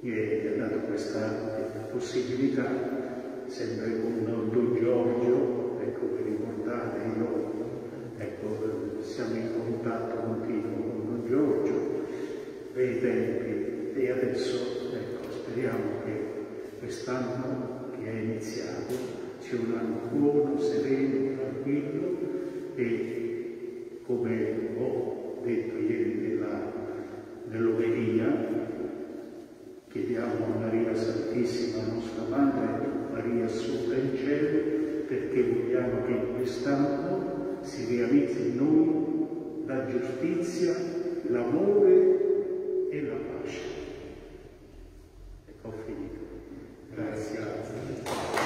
ieri mi ha dato questa possibilità, sempre con Don Giorgio, ecco vi ricordate, io ecco, siamo in contatto continuo con Don Giorgio dei tempi e adesso ecco, speriamo che quest'anno che è iniziato sia un anno buono, sereno, tranquillo e come ho detto ieri nella dell'omelia chiediamo a Maria Santissima, nostra Madre, Maria Assunta in cielo, perché vogliamo che in quest'anno si realizzi in noi la giustizia, l'amore e la pace. Ecco, ho finito. Grazie. Grazie.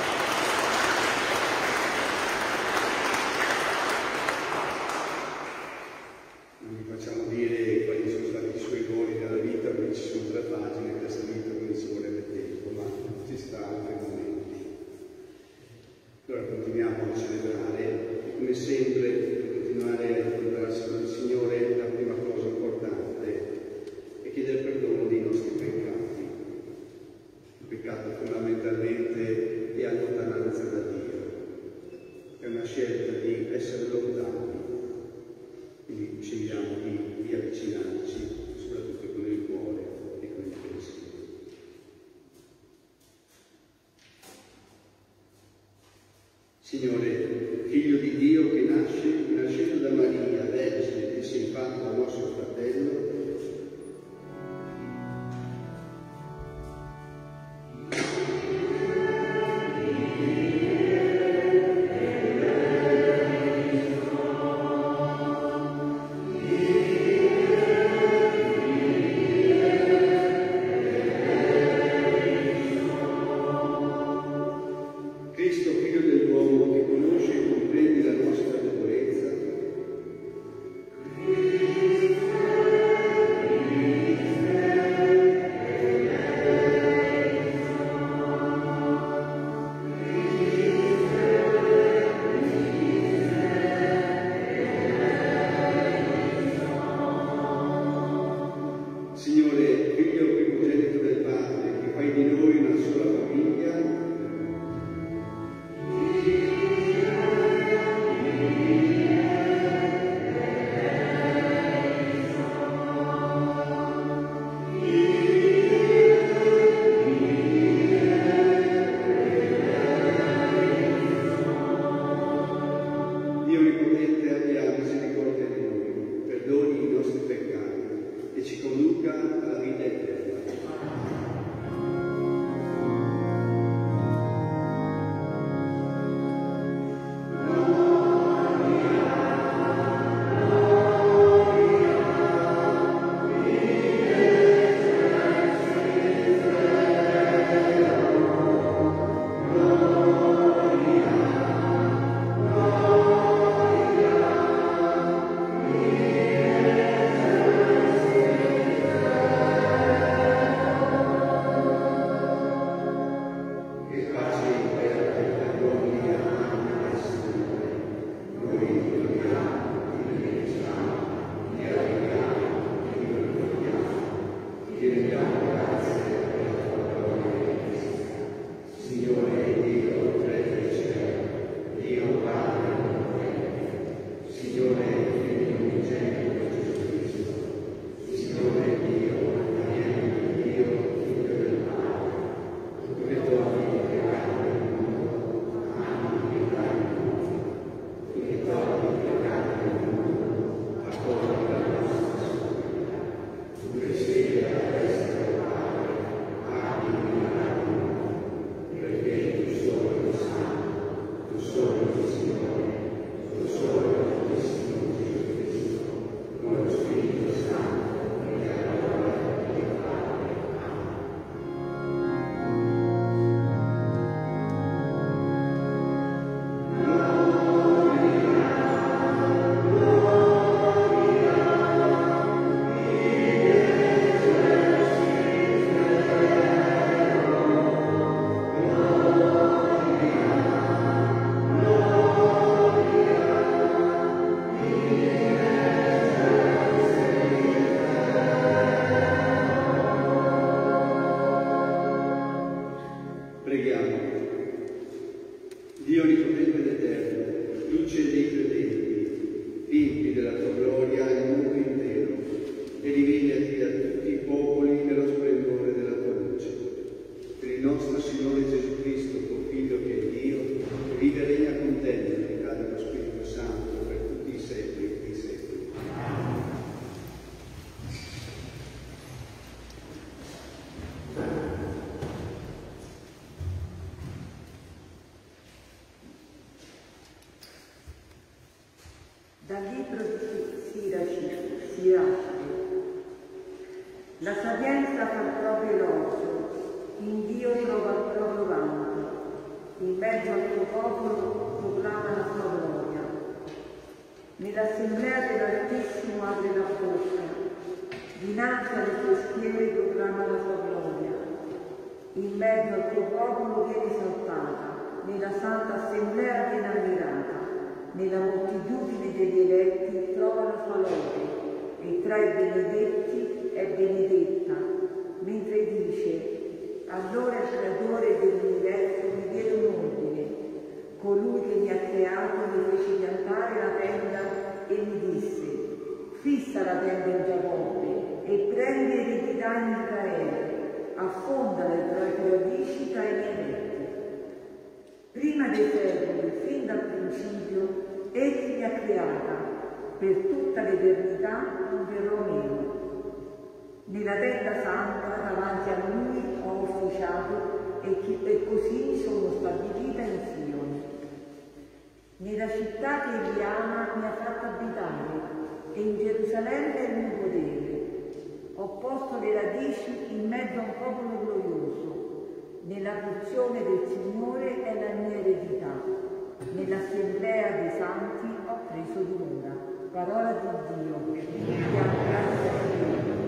Gerusalemme è il mio potere. Ho posto le radici in mezzo a un popolo glorioso. Nella porzione del Signore è la mia eredità. Nell'assemblea dei santi ho preso. Parola di Dio. Diamo grazie a Dio.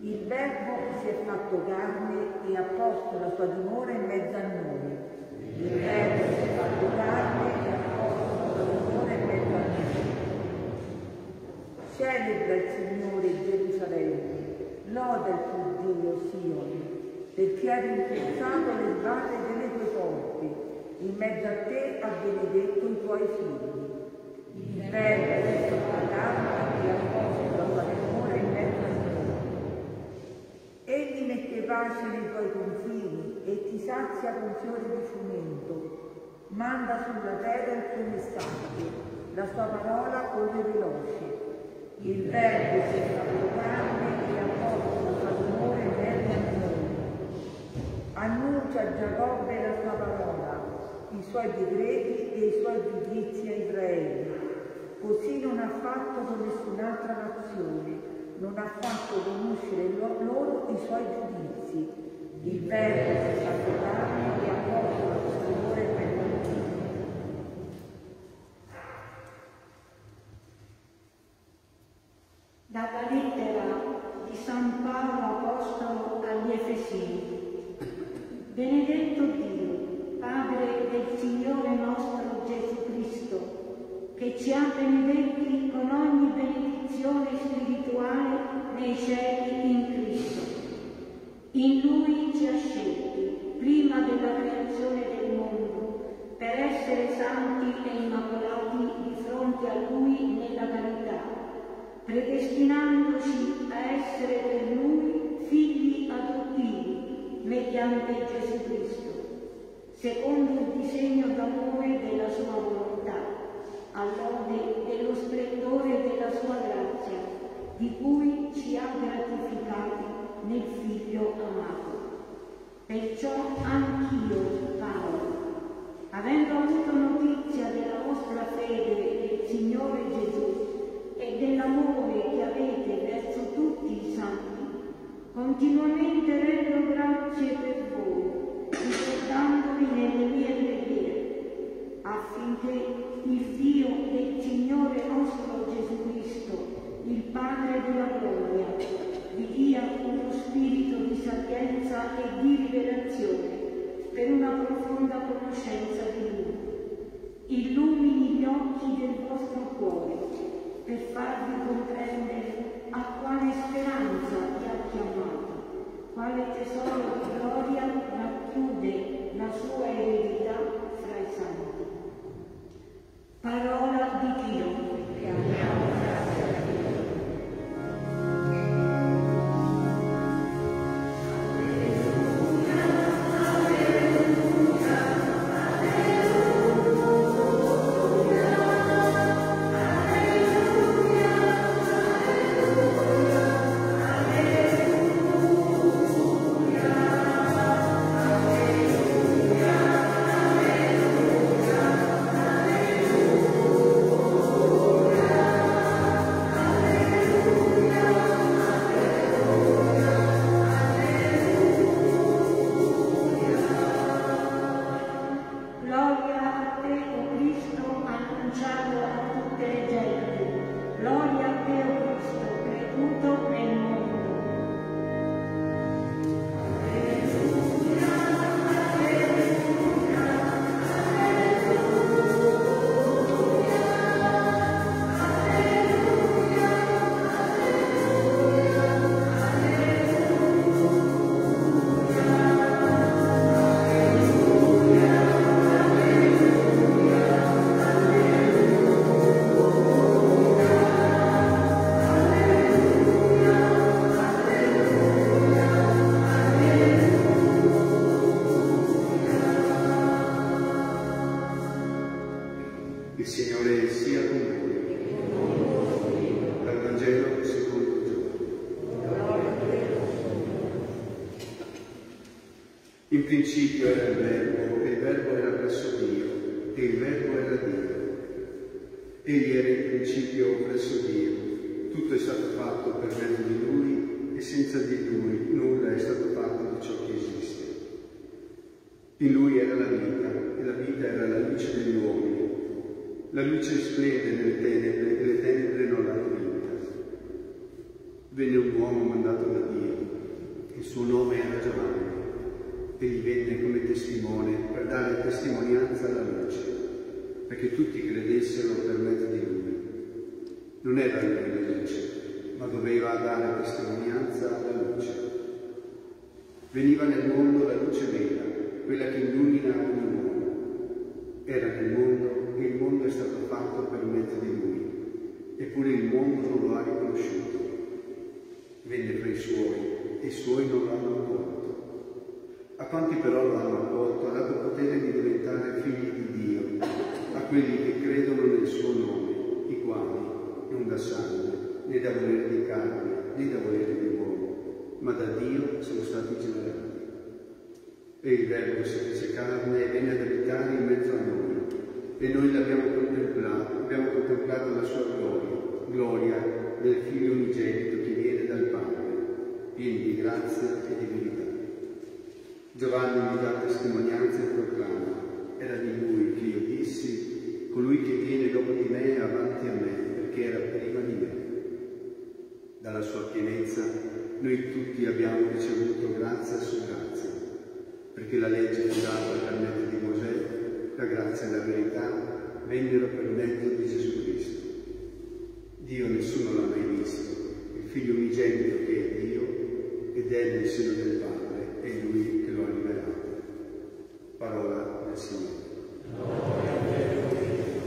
Il Verbo si è fatto carne e ha posto la sua dimora in mezzo a noi. Il Verbo si è fatto carne e ha posto la sua dimora in mezzo a noi. Celebra il Signore Gerusalemme, loda il tuo Dio Sione, perché ha rinforzato le sbarre delle tue porte, in mezzo a te ha benedetto i tuoi figli. Il Verbo è fatto carne e ha posto la sua dimora in mezzo a noi. Egli mette pace nei tuoi confini e ti sazia con fiori di frumento. Manda sulla terra il tuo messaggio, la sua parola corre veloce. Il Verbo si è fatto carne e ha posto la mezzo a noi. Annuncia a Giacobbe la sua parola, i suoi decreti e i suoi giudizi a Israele. Così non ha fatto con nessun'altra nazione, non ha fatto conoscere lo- loro i suoi giudizi. Il Verbo si è fatto carne e ha posto la sua dimora in mezzo a noi. Dalla lettera di San Paolo Apostolo agli Efesini. Benedetto Dio, Padre del Signore nostro Gesù Cristo, che ci ha benedetti con ogni benedizione spirituale nei cieli mediante Gesù Cristo, secondo il disegno d'amore della Sua volontà, all'ode dello splendore della Sua grazia, di cui ci ha gratificati nel Figlio amato. Perciò anch'io, Paolo, avendo avuto notizia della vostra fede nel Signore Gesù, e dell'amore che avete verso tutti i santi, continuamente rendo grazie per voi, ricordandovi nelle mie preghiere, affinché il Dio del Signore nostro Gesù Cristo, il Padre della gloria, vi dia uno spirito di sapienza e di rivelazione per una profonda conoscenza di Lui. Illumini gli occhi del vostro cuore per farvi comprendere a quale speranza vi ha chiamati, quale tesoro di gloria racchiude la sua eredità fra i santi. Parola di Dio. che Grazie. Luce splende nelle tenebre, e le tenebre non l'hanno vinta. Venne un uomo mandato da Dio, il suo nome era Giovanni egli venne come testimone per dare testimonianza alla luce, perché tutti credessero per mezzo di lui. Non era lui la luce, ma doveva dare testimonianza alla luce. Veniva nel mondo la luce vera, quella che illumina ogni uomo. Era nel mondo e il mondo è stato fatto per mezzo di lui, eppure il mondo non lo ha riconosciuto. Venne fra i suoi e i suoi non l'hanno accolto. A quanti però lo hanno accolto ha dato potere di diventare figli di Dio, a quelli che credono nel suo nome, i quali, non da sangue, né da volere di carne, né da volere di uomo, ma da Dio sono stati generati. E il Verbo si fece carne e venne ad abitare in mezzo a noi, e noi l'abbiamo contemplato, abbiamo contemplato la sua gloria, gloria del Figlio unigenito che viene dal Padre, pieno di grazia e di verità. Giovanni mi dà testimonianza e proclama, era di lui che io dissi, colui che viene dopo di me è avanti a me, perché era prima di me. Dalla sua pienezza noi tutti abbiamo ricevuto grazia su grazia, perché la legge fu data per mezzo di Mosè, la grazia e la verità vennero per mezzo di Gesù Cristo. Dio nessuno l'ha mai visto, il figlio unigenito che è Dio ed è nel seno del Padre, è Lui che lo ha liberato. Parola del Signore. Accettare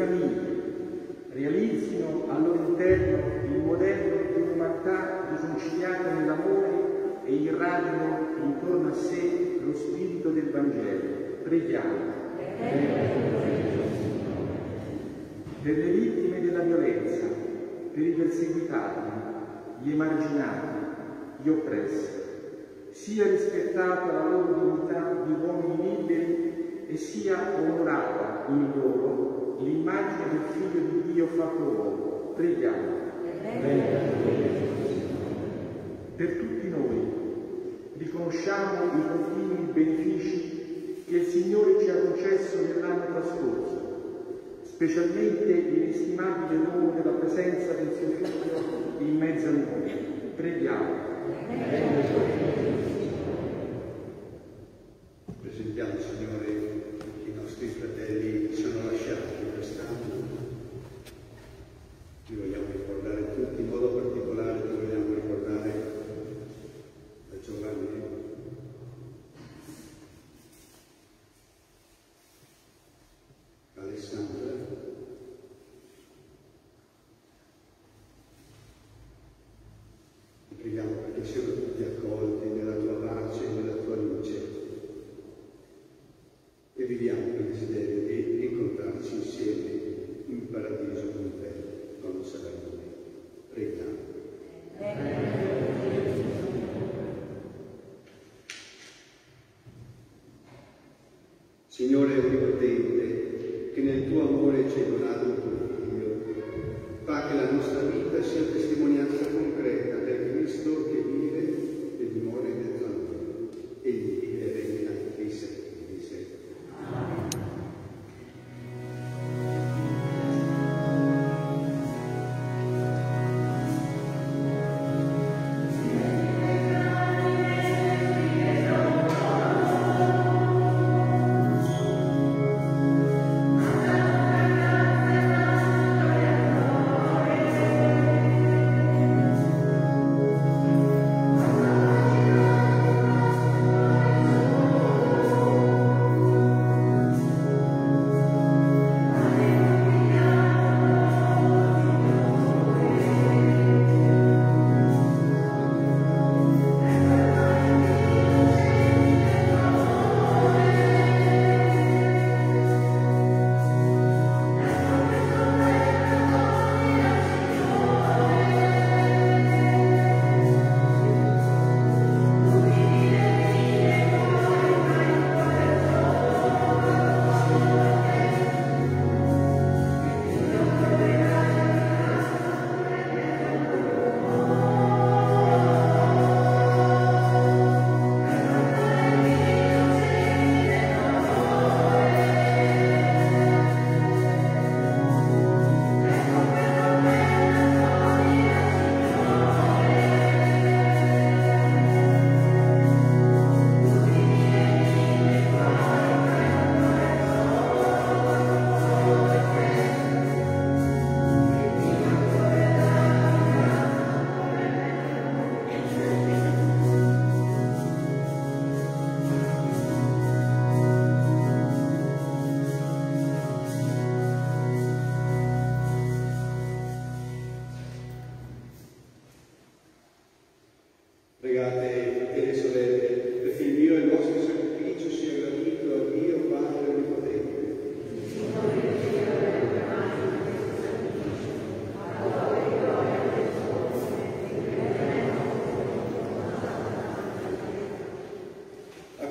famiglie, realizzino al loro interno il modello di un'umanità riconciliata nell'amore e irradino intorno a sé lo spirito del Vangelo. Preghiamo. Per le vittime della violenza, per i perseguitati, gli emarginati, gli oppressi, sia rispettata la loro dignità di uomini liberi e sia onorata in loro l'immagine del Figlio di Dio fatto uomo. Preghiamo. Per tutti noi riconosciamo i continui benefici che il Signore ci ha concesso nell'anno trascorso, specialmente l'inestimabile dono della presenza del suo Figlio in mezzo a noi. Preghiamo. Presentiamo, Signore, i nostri fratelli che sono lasciati quest'anno. Li vogliamo ricordare tutti, in modo particolare li vogliamo ricordare da Giovanni. Alessandra. Ti preghiamo perché siano tutti accolti nella tua pace e nella tua luce e viviamo il desiderio di incontrarci insieme in paradiso con te, quando sarai noi. Preghiamo. Signore Onnipotente, che nel tuo amore ci hai donato il tuo Figlio, fa che la nostra vita sia testimonianza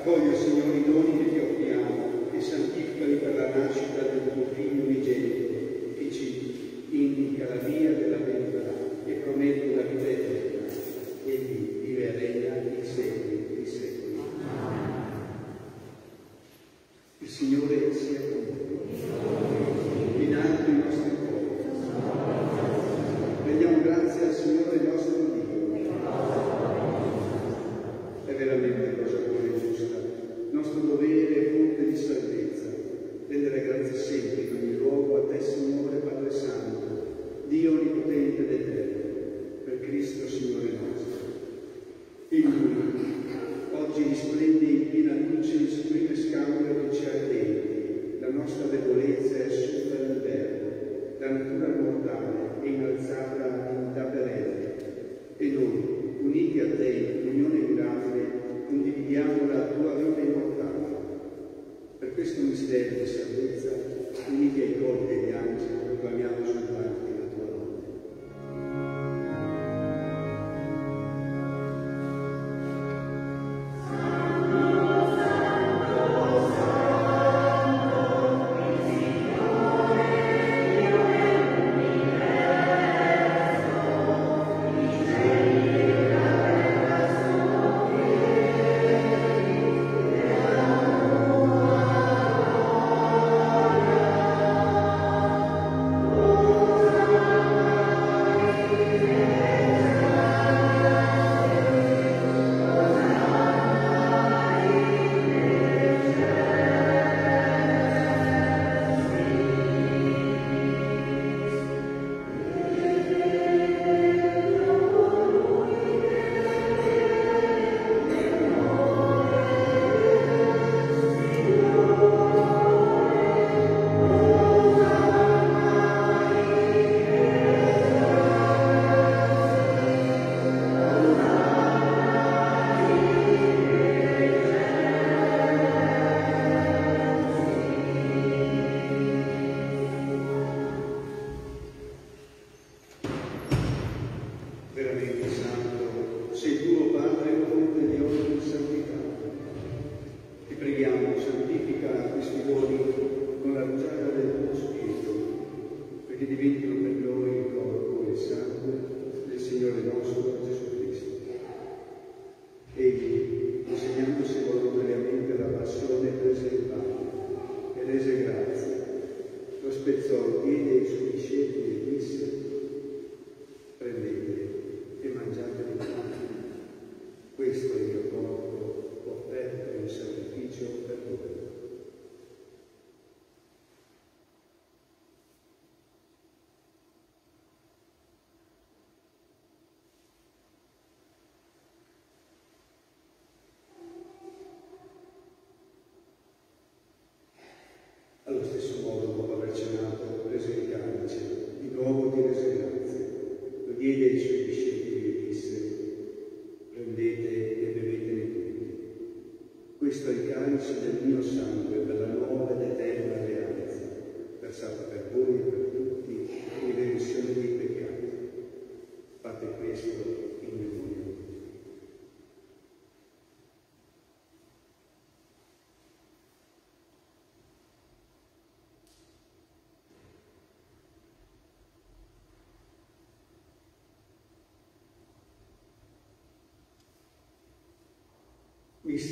Accogli, Signore, i doni che ti offriamo e santificali per la nascita del tuo Figlio unigenito, che ci indica la via della verità e promette la vita eterna. Egli vive e regna in secoli dei secoli. Il Signore sia con Allo stesso modo, dopo aver cenato, prese il pane, di nuovo di grazie, lo diede ai suoi discepoli e disse, prendete e bevetene tutti. Questo è il calice del mio sangue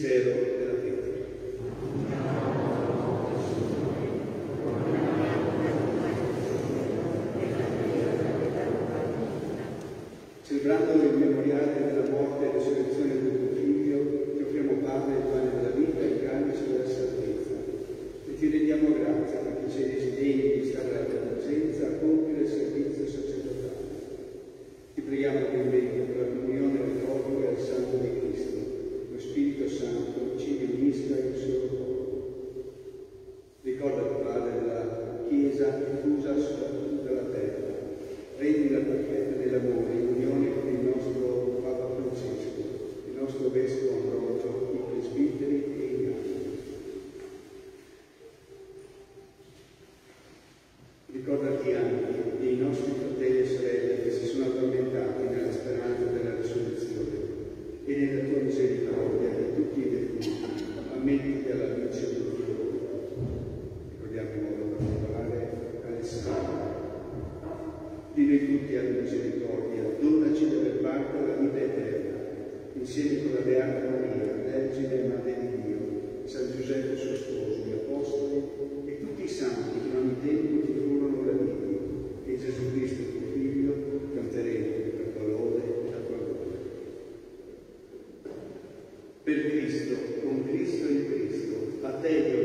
dedo insieme con la Beata Maria, Vergine e Madre di Dio, San Giuseppe suo sposo, gli Apostoli e tutti i santi che in ogni tempo ti furono graditi, e Gesù Cristo tuo Figlio, canteremo per tua lode e la tua gloria. Per Cristo, con Cristo e in Cristo, a te Dio